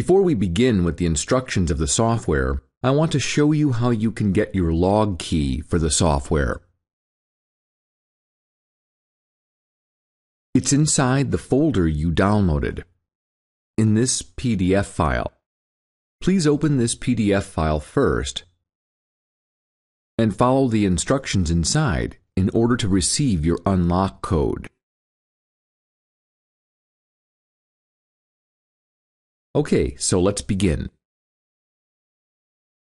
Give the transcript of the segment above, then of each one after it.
Before we begin with the instructions of the software, I want to show you how you can get your log key for the software. It's inside the folder you downloaded, in this PDF file. Please open this PDF file first and follow the instructions inside in order to receive your unlock code. Okay, so let's begin.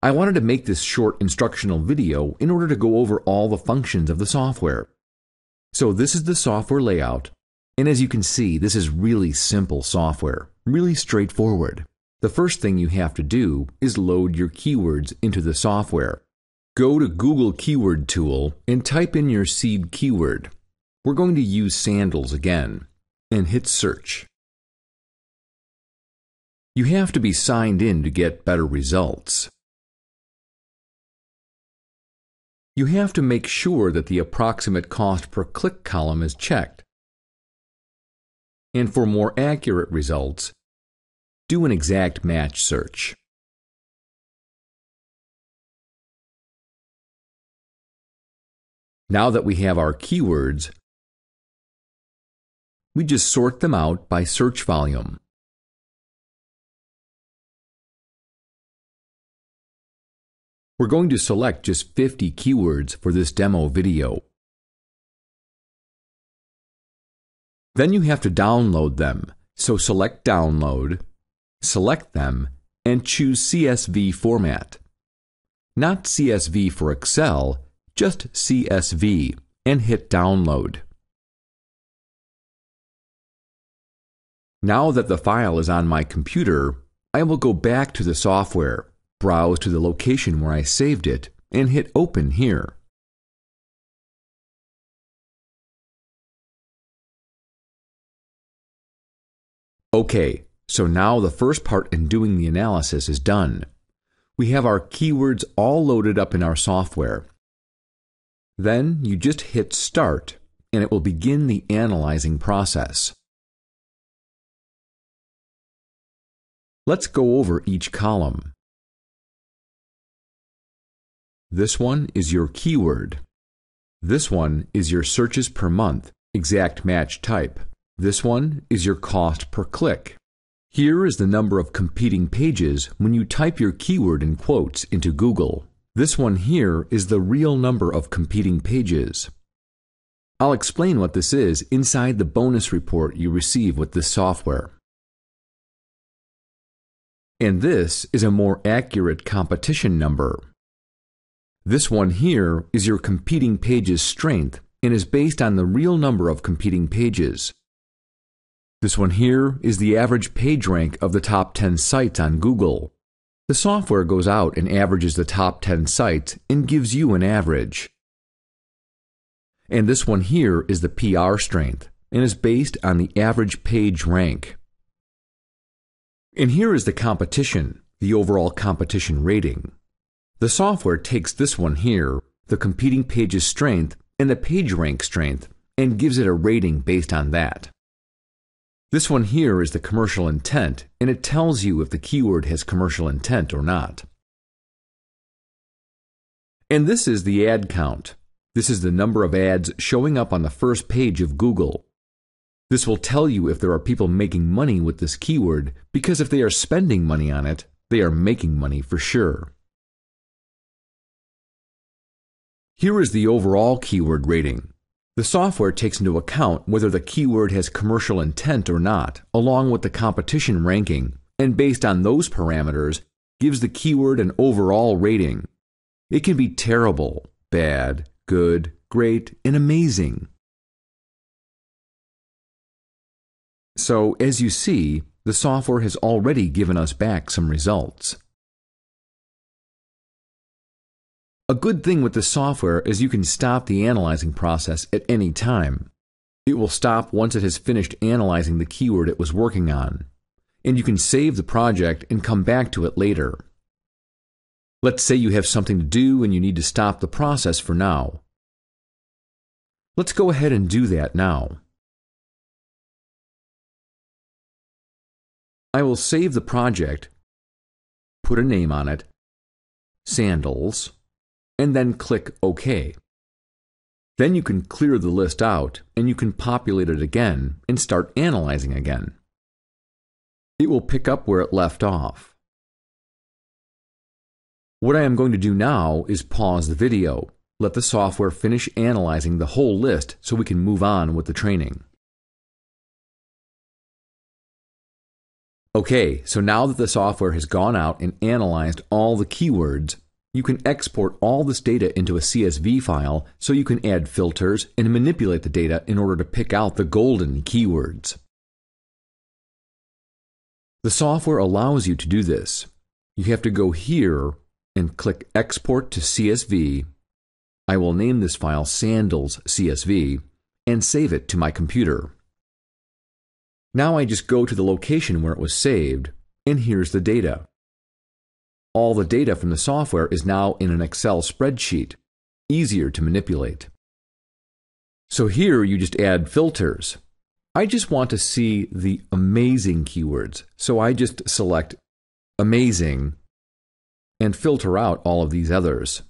I wanted to make this short instructional video in order to go over all the functions of the software. So this is the software layout, and as you can see, this is really simple software, really straightforward. The first thing you have to do is load your keywords into the software. Go to Google Keyword Tool and type in your seed keyword. We're going to use sandals again, and hit search. You have to be signed in to get better results. You have to make sure that the approximate cost per click column is checked. And for more accurate results, do an exact match search. Now that we have our keywords, we just sort them out by search volume. We're going to select just 50 keywords for this demo video. Then you have to download them, so select Download, select them, and choose CSV format. Not CSV for Excel, just CSV, and hit Download. Now that the file is on my computer, I will go back to the software browse to the location where I saved it, and hit Open here. Okay, so now the first part in doing the analysis is done. We have our keywords all loaded up in our software. Then you just hit Start, and it will begin the analyzing process. Let's go over each column. This one is your keyword. This one is your searches per month, exact match type. This one is your cost per click. Here is the number of competing pages when you type your keyword in quotes into Google. This one here is the real number of competing pages. I'll explain what this is inside the bonus report you receive with this software. And this is a more accurate competition number. This one here is your competing pages strength and is based on the real number of competing pages. This one here is the average page rank of the top 10 sites on Google. The software goes out and averages the top 10 sites and gives you an average. And this one here is the PR strength and is based on the average page rank. And here is the competition, the overall competition rating. The software takes this one here, the competing page's strength and the page rank strength, and gives it a rating based on that. This one here is the commercial intent, and it tells you if the keyword has commercial intent or not. And this is the ad count. This is the number of ads showing up on the first page of Google. This will tell you if there are people making money with this keyword, because if they are spending money on it, they are making money for sure. Here is the overall keyword rating. The software takes into account whether the keyword has commercial intent or not, along with the competition ranking, and based on those parameters, gives the keyword an overall rating. It can be terrible, bad, good, great, and amazing. So, as you see, the software has already given us back some results. A good thing with the software is you can stop the analyzing process at any time. It will stop once it has finished analyzing the keyword it was working on, and you can save the project and come back to it later. Let's say you have something to do and you need to stop the process for now. Let's go ahead and do that now. I will save the project, put a name on it, sandals, and then click OK. Then you can clear the list out and you can populate it again and start analyzing again. It will pick up where it left off. What I am going to do now is pause the video, let the software finish analyzing the whole list so we can move on with the training. Okay, so now that the software has gone out and analyzed all the keywords, you can export all this data into a CSV file so you can add filters and manipulate the data in order to pick out the golden keywords. The software allows you to do this. You have to go here and click Export to CSV. I will name this file Sandals CSV and save it to my computer. Now I just go to the location where it was saved, and here's the data. All the data from the software is now in an Excel spreadsheet, easier to manipulate. So here you just add filters. I just want to see the amazing keywords, so I just select amazing and filter out all of these others.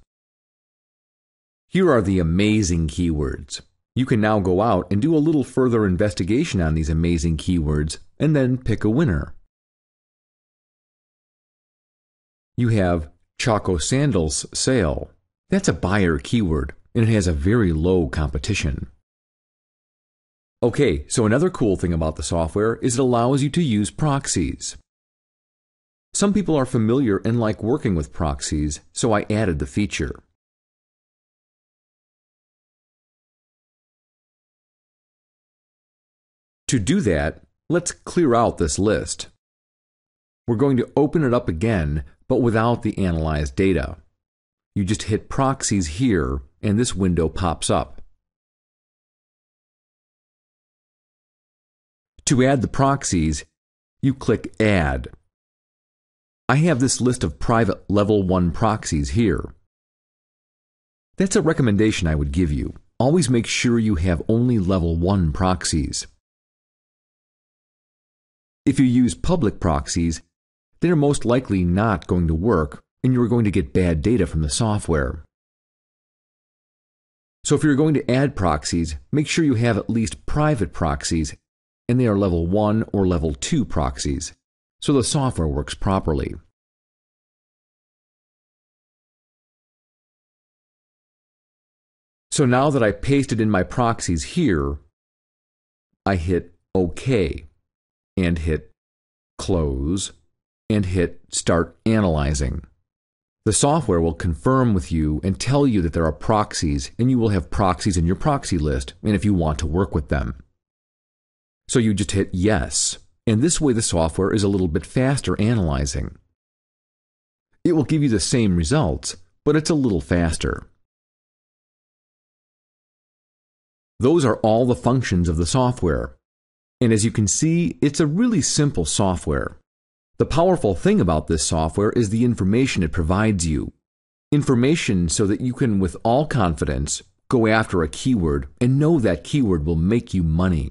Here are the amazing keywords. You can now go out and do a little further investigation on these amazing keywords and then pick a winner. You have Chaco Sandals Sale. That's a buyer keyword, and it has a very low competition. Okay, so another cool thing about the software is it allows you to use proxies. Some people are familiar and like working with proxies, so I added the feature. To do that, let's clear out this list. We're going to open it up again, but without the analyzed data. You just hit proxies here, and this window pops up. To add the proxies, you click Add. I have this list of private level 1 proxies here. That's a recommendation I would give you. Always make sure you have only level 1 proxies. If you use public proxies, they're most likely not going to work and you're going to get bad data from the software. So if you're going to add proxies, make sure you have at least private proxies and they are level 1 or level 2 proxies, so the software works properly. So now that I pasted in my proxies here, I hit OK and hit Close and hit Start Analyzing. The software will confirm with you and tell you that there are proxies, and you will have proxies in your proxy list, and if you want to work with them. So you just hit Yes, and this way the software is a little bit faster analyzing. It will give you the same results, but it's a little faster. Those are all the functions of the software. And as you can see, it's a really simple software. The powerful thing about this software is the information it provides you. Information so that you can, with all confidence, go after a keyword and know that keyword will make you money.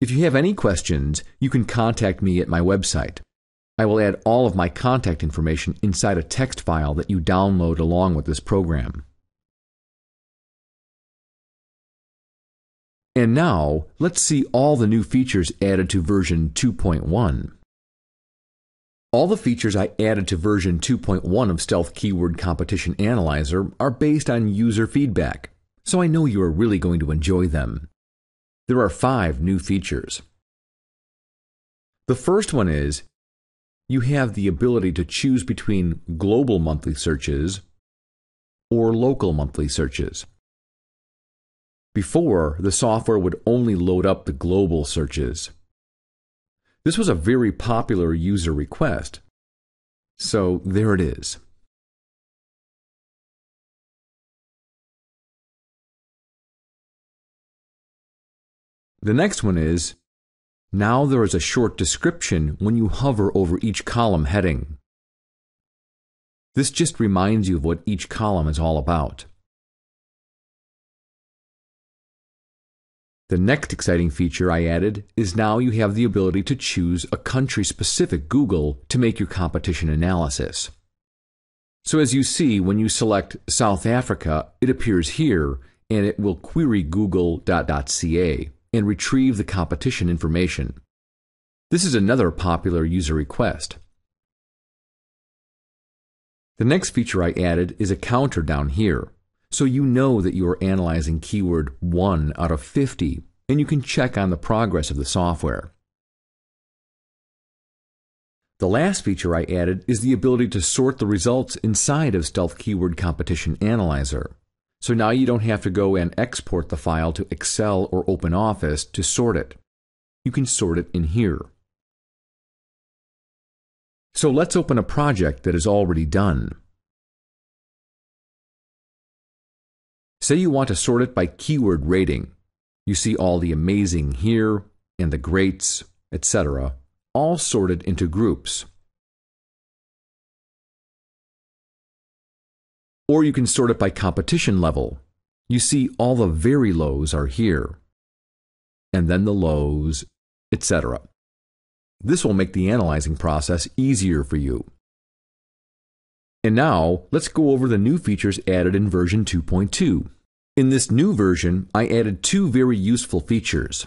If you have any questions, you can contact me at my website. I will add all of my contact information inside a text file that you download along with this program. And now, let's see all the new features added to version 2.1. All the features I added to version 2.1 of Stealth Keyword Competition Analyzer are based on user feedback, so I know you are really going to enjoy them. There are five new features. The first one is you have the ability to choose between global monthly searches or local monthly searches. Before, the software would only load up the global searches. This was a very popular user request. So there it is. The next one is now there is a short description when you hover over each column heading. This just reminds you of what each column is all about. The next exciting feature I added is now you have the ability to choose a country specific Google to make your competition analysis. So as you see, when you select South Africa, it appears here and it will query google.ca and retrieve the competition information. This is another popular user request. The next feature I added is a counter down here. So you know that you are analyzing keyword 1 out of 50, and you can check on the progress of the software. The last feature I added is the ability to sort the results inside of Stealth Keyword Competition Analyzer. So now you don't have to go and export the file to Excel or OpenOffice to sort it. You can sort it in here. So let's open a project that is already done. Say you want to sort it by keyword rating. You see all the amazing here and the greats, etc., all sorted into groups. Or you can sort it by competition level. You see all the very lows are here, and then the lows, etc. This will make the analyzing process easier for you. And now, let's go over the new features added in version 2.2. In this new version, I added two very useful features.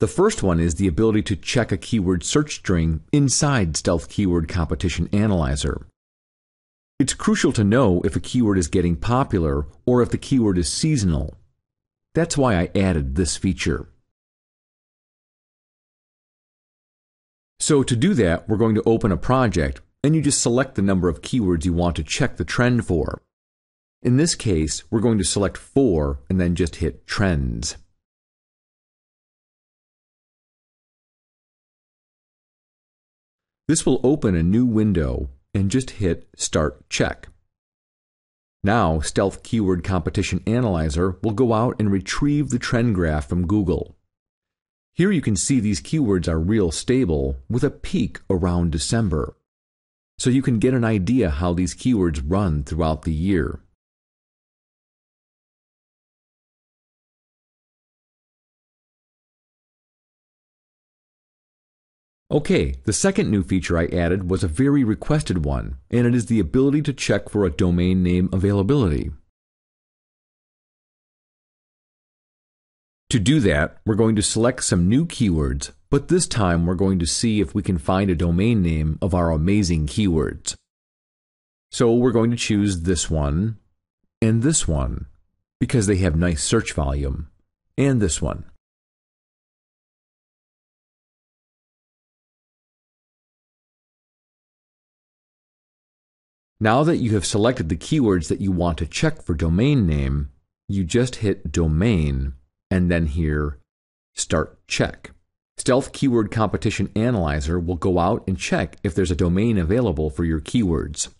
The first one is the ability to check a keyword search string inside Stealth Keyword Competition Analyzer. It's crucial to know if a keyword is getting popular or if the keyword is seasonal. That's why I added this feature. So to do that, we're going to open a project and you just select the number of keywords you want to check the trend for. In this case, we're going to select 4 and then just hit Trends. This will open a new window and just hit Start Check. Now, Stealth Keyword Competition Analyzer will go out and retrieve the trend graph from Google. Here you can see these keywords are real stable with a peak around December. So you can get an idea how these keywords run throughout the year. Okay, the second new feature I added was a very requested one, and it is the ability to check for a domain name availability. To do that, we're going to select some new keywords, but this time we're going to see if we can find a domain name of our amazing keywords. So we're going to choose this one and this one because they have nice search volume, and this one. Now that you have selected the keywords that you want to check for domain name, you just hit Domain and then here Start Check. Stealth Keyword Competition Analyzer will go out and check if there's a domain available for your keywords.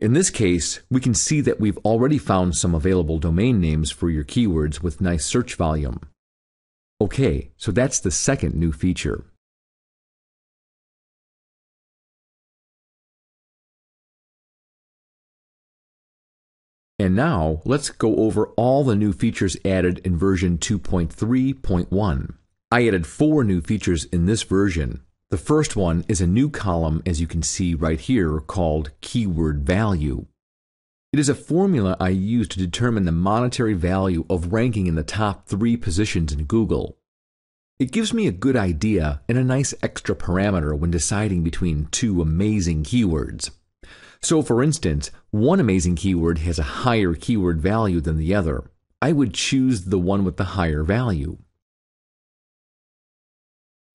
In this case, we can see that we've already found some available domain names for your keywords with nice search volume. Okay, so that's the second new feature. And now let's go over all the new features added in version 2.3.1. I added four new features in this version. The first one is a new column, as you can see right here, called Keyword Value. It is a formula I use to determine the monetary value of ranking in the top three positions in Google. It gives me a good idea and a nice extra parameter when deciding between two amazing keywords. So, for instance, one amazing keyword has a higher keyword value than the other. I would choose the one with the higher value.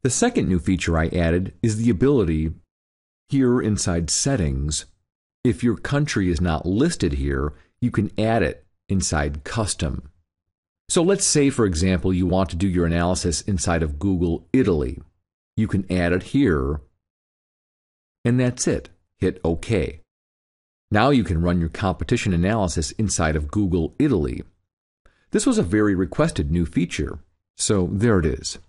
The second new feature I added is the ability here inside Settings. If your country is not listed here, you can add it inside Custom. So let's say, for example, you want to do your analysis inside of Google Italy. You can add it here, and that's it. Hit OK. Now you can run your competition analysis inside of Google Italy. This was a very requested new feature, so there it is.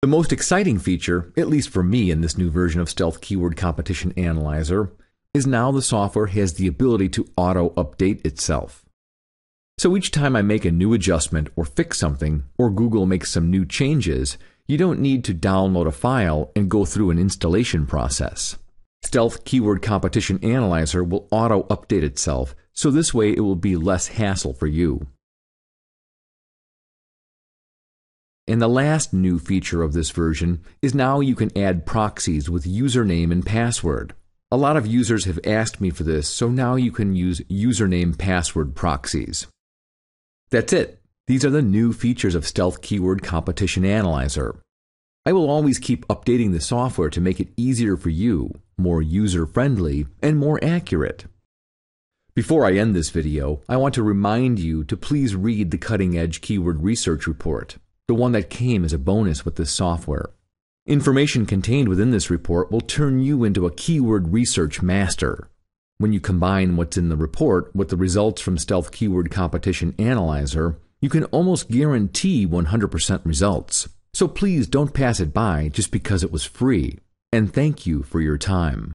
The most exciting feature, at least for me in this new version of Stealth Keyword Competition Analyzer, is now the software has the ability to auto update itself. So each time I make a new adjustment or fix something, or Google makes some new changes, you don't need to download a file and go through an installation process. Stealth Keyword Competition Analyzer will auto update itself, so this way it will be less hassle for you. And the last new feature of this version is now you can add proxies with username and password. A lot of users have asked me for this, so now you can use username password proxies. That's it. These are the new features of Stealth Keyword Competition Analyzer. I will always keep updating the software to make it easier for you, more user friendly, and more accurate. Before I end this video, I want to remind you to please read the Cutting Edge Keyword Research Report, the one that came as a bonus with this software. Information contained within this report will turn you into a keyword research master. When you combine what's in the report with the results from Stealth Keyword Competition Analyzer, you can almost guarantee 100% results. So please don't pass it by just because it was free. And thank you for your time.